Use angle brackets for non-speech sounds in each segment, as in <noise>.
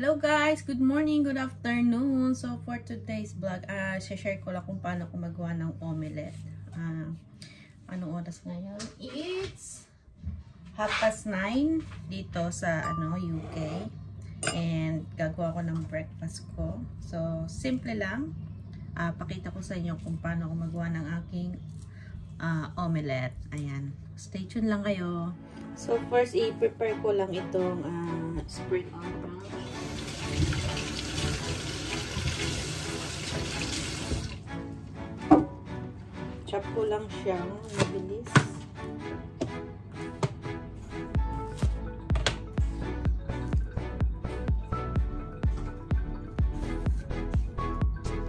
Hello guys! Good morning, good afternoon. So for today's vlog, uh, share ko lang kung paano ko ng omelette. Uh, anong oras ngayon? It's half past 9 dito sa ano UK. And gagawa ko ng breakfast ko. So simple lang. Uh, pakita ko sa inyo kung paano ko ng aking uh, omelette. Ayan. Stay tuned lang kayo. So first, i-prepare ko lang itong uh, spring onion. Chop ko lang siya. Mabilis.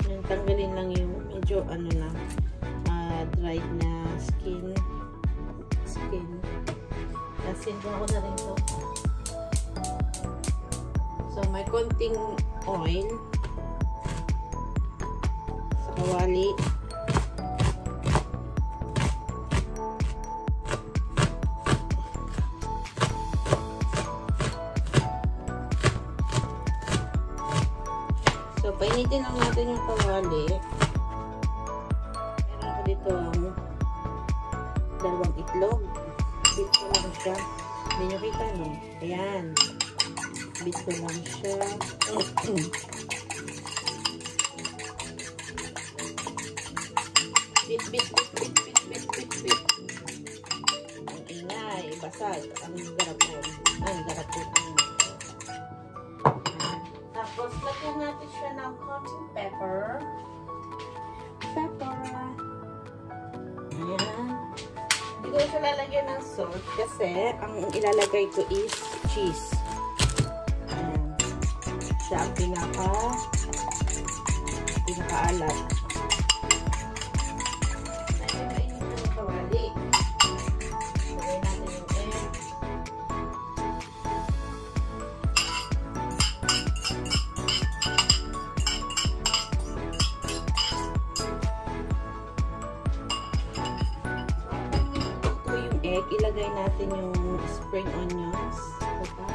Yan, tanggalin lang yung medyo ano na uh, dried na skin. Skin. Asin ko na rin to. So, may konting oil sa kawali. Painitin lang natin yung kawali. Meron ako dito ang dalawang itlog. Bit ko lang siya. Hindi nyo kita, no? Ayan. Bit ko lang siya. <clears throat> bit, bit, bit, bit, bit, bit, bit, bit. Ang ingay, basag. Ang garap mo. Ang garap mo. Tapos, lagyan natin siya ng cotton pepper. Pepper. Ayan. Hindi ko siya lalagyan ng salt kasi ang ilalagay ko is cheese. Ayan. Siya ang pinaka pinakaalat. Egg. Ilagay natin yung spring onions. Diba?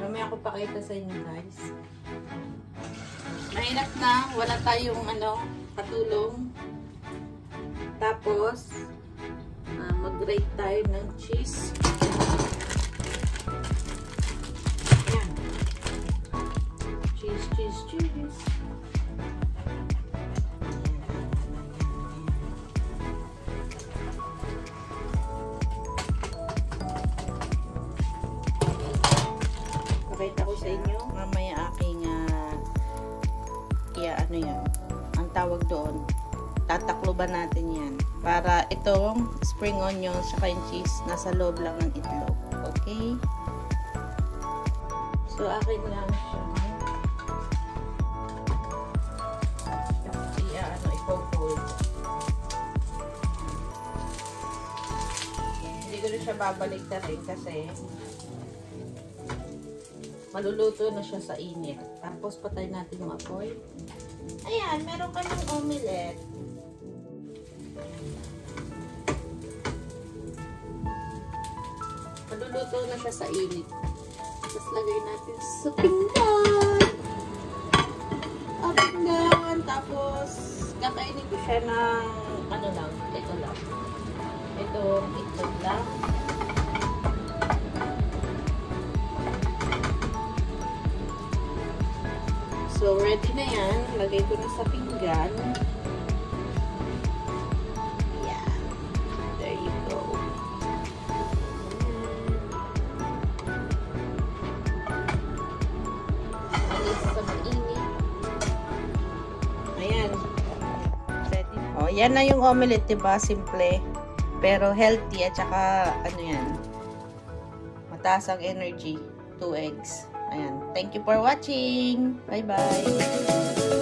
Mamaya ako pakita sa inyo guys. Mahirap na, wala tayong ano, katulong. Tapos, uh, mag-grate tayo ng cheese. Ayan. Cheese, cheese, cheese. Pakita ko sa inyo. Mamaya aking uh, iya, ano yan, ang tawag doon, tatakloban natin yan. Para itong spring onions saka yung cheese nasa loob lang ng itlog. Okay? So, akin lang siya. Iya, ano, ipo-fold. Hindi ko siya babalik na rin kasi maluluto na siya sa init. Tapos patay natin yung apoy. Ayan, meron ka ng omelette. Maluluto na siya sa init. Tapos lagay natin sa pinggan. Up and down. Tapos, kakainin ko siya ng, ano lang, ito lang. Itong itlog lang. So, ready na yan. Lagay ko na sa pinggan. Yan na yung omelette, diba? Simple. Pero healthy at saka, ano yan, mataas ang energy. 2 eggs. Ayan. Thank you for watching. Bye-bye.